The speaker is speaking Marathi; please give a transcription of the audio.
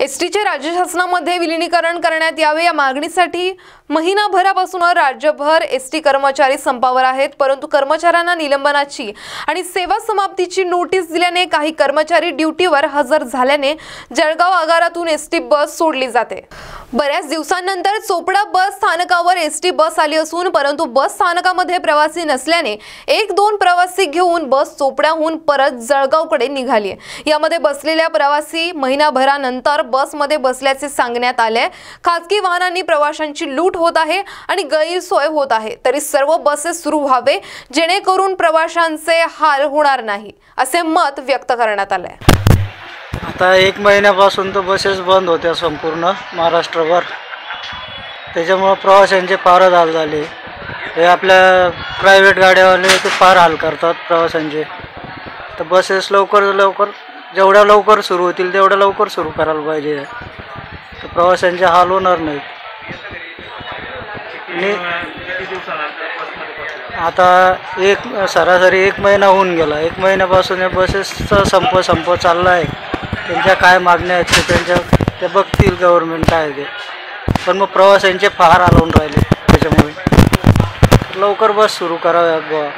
एस टीचे राज्य शासनामध्ये विलिनीकरण करण्यात यावे या मागणीसाठी महिनाभरापासून राज्यभर एस टी कर्मचारी संपावर आहेत परंतु कर्मचाऱ्यांना निलंबनाची आणि सेवा समाप्तीची नोटीस दिल्याने काही कर्मचारी ड्युटीवर हजर झाल्याने जळगाव आगारातून एस टी बस सोडली जाते. बऱ्याच दिवसांनंतर चोपडा बस स्थानकावर एस टी बस आली असून परंतु बस स्थानकामध्ये प्रवासी नसल्याने एक दोन प्रवासी घेऊन बस चोपड्याहून परत जळगावकडे निघाली यामध्ये बसलेल्या प्रवासी महिनाभरानंतर बसमध्ये बसल्याचे सांगण्यात आले खासगी वाहनांनी प्रवाशांची लूट होत आहे आणि गैरसोय होत आहे. तरी सर्व बसेस सुरू व्हावे जेणेकरून प्रवाशांचे हाल होणार नाही असे मत व्यक्त करण्यात आले आता एक महिन्यापासून तर बसेस बंद होत्या संपूर्ण महाराष्ट्रभर. त्याच्यामुळं प्रवाशांचे फारच हाल झाले. हे आपल्या प्रायव्हेट गाड्यावाले ते फार हाल करतात प्रवाशांचे. तर बसेस लवकर लवकर जेवढ्या लवकर सुरू होतील तेवढ्या लवकर सुरू करायला पाहिजे. तर प्रवाशांचे हाल होणार नाहीत. मी आता एक सरासरी एक महिना होऊन गेला. एक महिन्यापासून या बसेसचा संप संप चालला आहे त्यांच्या काय मागण्या आहेत ते त्यांच्या ते बघतील गव्हर्नमेंट काय ते. पण मग प्रवाशांचे फार हालवून राहिले त्याच्यामुळे. लवकर बस सुरू कराव्यात बुवा.